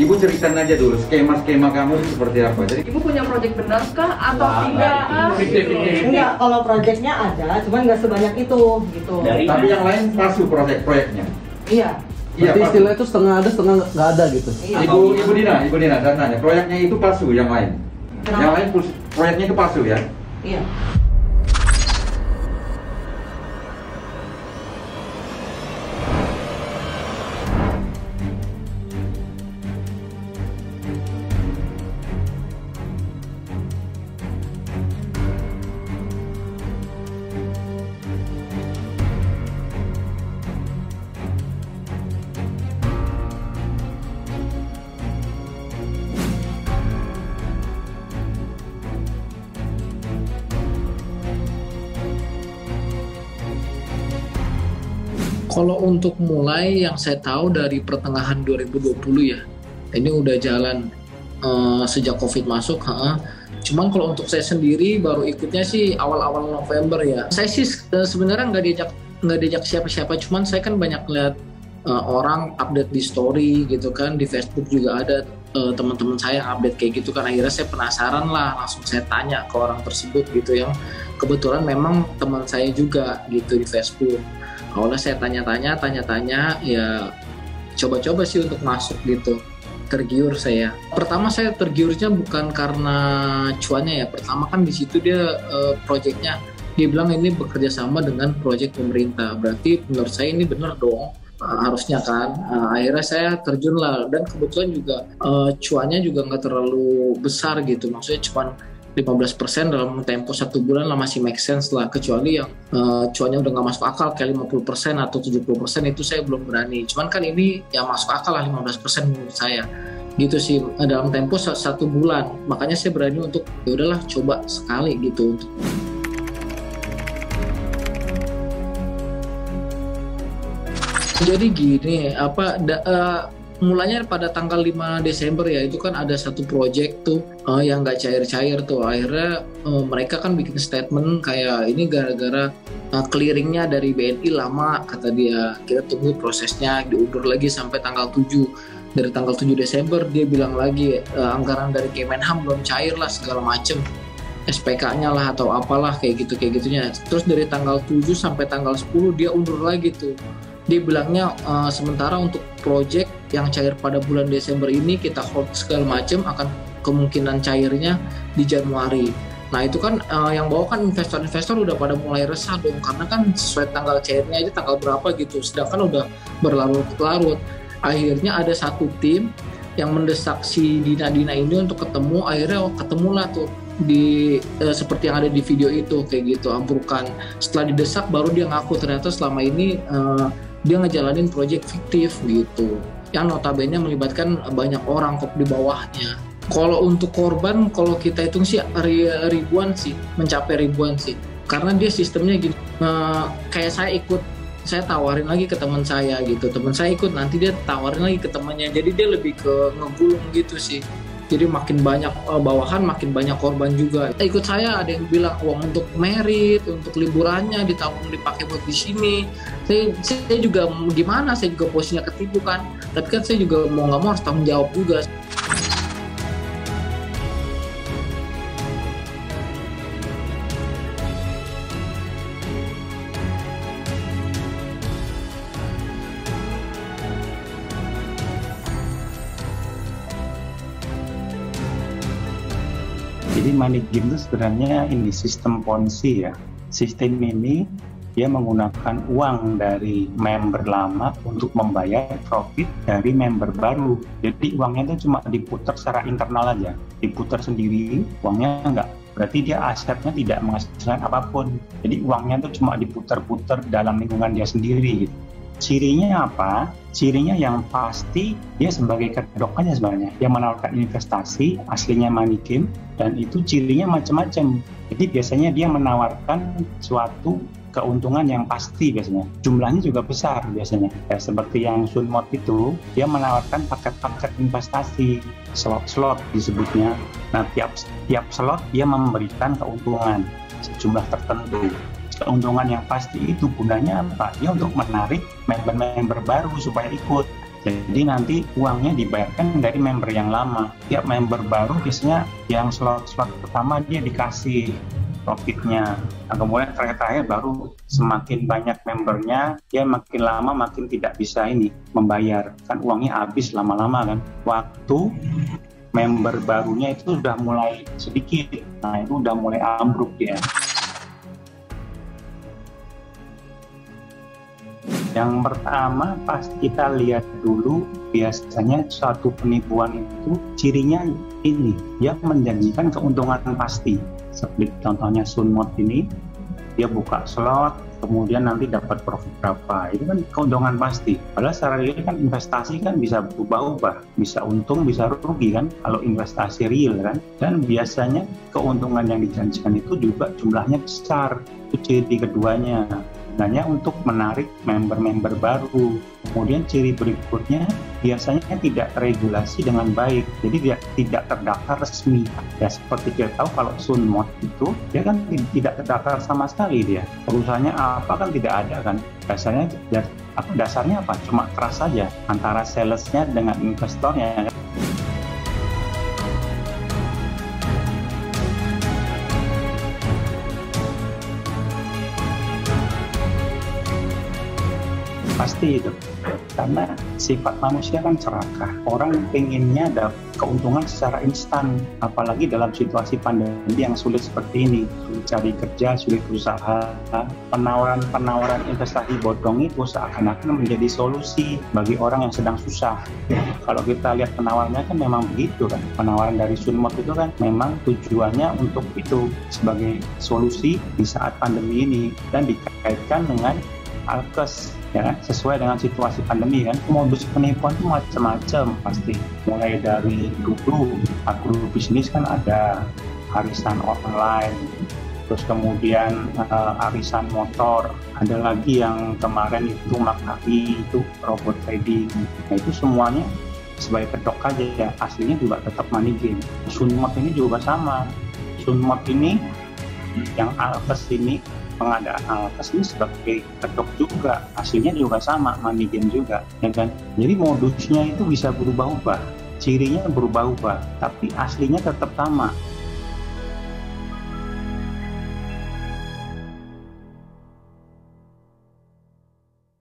Ibu ceritain aja dulu skema-skema kamu itu seperti apa. Jadi Ibu punya proyek benar kah atau Nah, tidak? nah, Ah, gitu. Enggak, kalau proyeknya ada, cuman nggak sebanyak itu gitu. Dari- tapi yang lain palsu proyek-proyeknya. Iya. Iya, Berarti istilah itu setengah ada setengah nggak ada gitu. Iya. Ibu Ibu Dina, Ibu Dina, saya tanya, proyeknya itu palsu yang lain. Kenapa? Yang lain pus- proyeknya itu palsu ya. Iya. Kalau untuk mulai yang saya tahu dari pertengahan 2020 ya, ini udah jalan eh, sejak COVID masuk. ha. Cuman kalau untuk saya sendiri baru ikutnya sih awal-awal November ya. Saya sih eh, sebenarnya nggak diajak nggak diajak siapa-siapa, cuman saya kan banyak lihat eh, orang update di story gitu kan di Facebook juga ada eh, teman-teman saya yang update kayak gitu kan akhirnya saya penasaran lah langsung saya tanya ke orang tersebut gitu yang kebetulan memang teman saya juga gitu di Facebook awalnya saya tanya-tanya tanya-tanya ya coba-coba sih untuk masuk gitu. Tergiur saya. Pertama saya tergiurnya bukan karena cuannya ya. Pertama kan di situ dia eh, proyeknya dia bilang ini bekerja sama dengan proyek pemerintah. Berarti menurut saya ini benar dong eh, harusnya kan. Eh, akhirnya saya terjun lah. Dan kebetulan juga eh, cuannya juga nggak terlalu besar gitu. Maksudnya cuman 15% dalam tempo satu bulan lah masih make sense lah. Kecuali yang eh, cuannya udah nggak masuk akal kayak 50% atau 70% itu saya belum berani. Cuman kan ini yang masuk akal lah 15% menurut saya. Gitu sih Eh, dalam tempo sa- satu bulan. Makanya saya berani untuk ya udahlah coba sekali gitu jadi gini apa da- eh, mulanya pada tanggal 5 Desember ya itu kan ada satu project tuh eh, yang nggak cair-cair tuh. Akhirnya eh, mereka kan bikin statement kayak ini gara-gara eh, clearingnya dari BNI lama kata dia. Kita tunggu prosesnya diundur lagi sampai tanggal 7 dari tanggal 7 Desember dia bilang lagi eh, anggaran dari Kemenham belum cair lah segala macem. SPK-nya lah atau apalah kayak gitu kayak gitunya. Terus dari tanggal 7 sampai tanggal 10 dia undur lagi tuh dia bilangnya uh, sementara untuk project yang cair pada bulan Desember ini kita hold segala macam akan kemungkinan cairnya di Januari. Nah itu kan uh, yang bawa kan investor-investor udah pada mulai resah dong karena kan sesuai tanggal cairnya aja tanggal berapa gitu, sedangkan udah berlarut-larut. Akhirnya ada satu tim yang mendesak si Dina-Dina ini untuk ketemu, akhirnya oh, ketemulah tuh di eh, seperti yang ada di video itu kayak gitu ampurkan setelah didesak baru dia ngaku ternyata selama ini dia ngejalanin proyek fiktif gitu. Yang notabene melibatkan banyak orang kok di bawahnya. Kalau untuk korban kalau kita hitung sih ri- ribuan sih mencapai ribuan sih. Karena dia sistemnya gini eh, kayak saya ikut saya tawarin lagi ke teman saya gitu. Teman saya ikut nanti dia tawarin lagi ke temannya. Jadi dia lebih ke ngegulung gitu sih jadi makin banyak eh, bawahan makin banyak korban juga. Ikut saya ada yang bilang uang untuk merit untuk liburannya ditabung dipakai buat di sini. Saya, saya juga gimana saya juga posisinya ketipu kan. Tapi kan saya juga mau nggak mau harus tanggung jawab juga Jadi money game itu sebenarnya ini sistem ponzi ya. Sistem ini dia menggunakan uang dari member lama untuk membayar profit dari member baru. Jadi uangnya itu cuma diputar secara internal aja, diputar sendiri, uangnya enggak. Berarti dia asetnya tidak menghasilkan apa pun. Jadi uangnya itu cuma diputar-putar dalam lingkungan dia sendiri. Gitu. Cirinya apa? Cirinya yang pasti dia sebagai kedok sebenarnya. Dia menawarkan investasi, aslinya money game, dan itu cirinya macam-macam. Jadi biasanya dia menawarkan suatu keuntungan yang pasti biasanya. Jumlahnya juga besar biasanya. Ya, seperti yang Sunmot itu, dia menawarkan paket-paket investasi, slot-slot disebutnya. Nah, tiap tiap slot dia memberikan keuntungan sejumlah tertentu. Keuntungan yang pasti itu gunanya apa? Dia untuk menarik member-member baru supaya ikut. Jadi nanti uangnya dibayarkan dari member yang lama. Tiap member baru biasanya yang slot-slot pertama dia dikasih profitnya. Nah, kemudian terakhir-terakhir baru semakin banyak membernya, dia makin lama makin tidak bisa ini membayar. Kan uangnya habis lama-lama kan. Waktu member barunya itu sudah mulai sedikit. Nah, itu udah mulai ambruk ya. Yang pertama pasti kita lihat dulu biasanya suatu penipuan itu cirinya ini dia menjanjikan keuntungan pasti seperti contohnya Sunmod ini dia buka slot kemudian nanti dapat profit berapa. Itu kan keuntungan pasti. Padahal secara real kan investasi kan bisa berubah-ubah. Bisa untung bisa rugi kan kalau investasi real kan. Dan biasanya keuntungan yang dijanjikan itu juga jumlahnya besar. Itu ciri keduanya gunanya untuk menarik member-member baru. Kemudian ciri berikutnya biasanya tidak regulasi dengan baik, jadi dia tidak terdaftar resmi. Ya seperti kita tahu kalau Sunmod itu dia kan tidak terdaftar sama sekali dia. Perusahaannya apa kan tidak ada kan. Biasanya apa dasarnya apa? Cuma trust saja antara salesnya dengan investornya. Pasti itu. Karena sifat manusia kan serakah. Orang pengennya ada keuntungan secara instan apalagi dalam situasi pandemi yang sulit seperti ini. Sulit cari kerja sulit berusaha. Penawaran-penawaran investasi bodong itu seakan-akan menjadi solusi bagi orang yang sedang susah. Kalau kita lihat penawarannya kan memang begitu kan. Penawaran dari Sunmot itu kan memang tujuannya untuk itu sebagai solusi di saat pandemi ini dan dikaitkan dengan alkes ya kan? Sesuai dengan situasi pandemi kan? Modus penipuan itu macam-macam pasti. Mulai dari dulu agro bisnis kan ada arisan online terus kemudian uh, arisan motor. Ada lagi yang kemarin itu Makabi itu robot trading. Nah itu semuanya sebagai kedok aja ya. Aslinya juga tetap money game. Sunmot ini juga sama. Sunmot ini yang Alpes ini pengadaan alkes ini sebagai kedok juga. Hasilnya juga sama money juga ya kan? Jadi modusnya itu bisa berubah-ubah cirinya berubah-ubah tapi aslinya tetap sama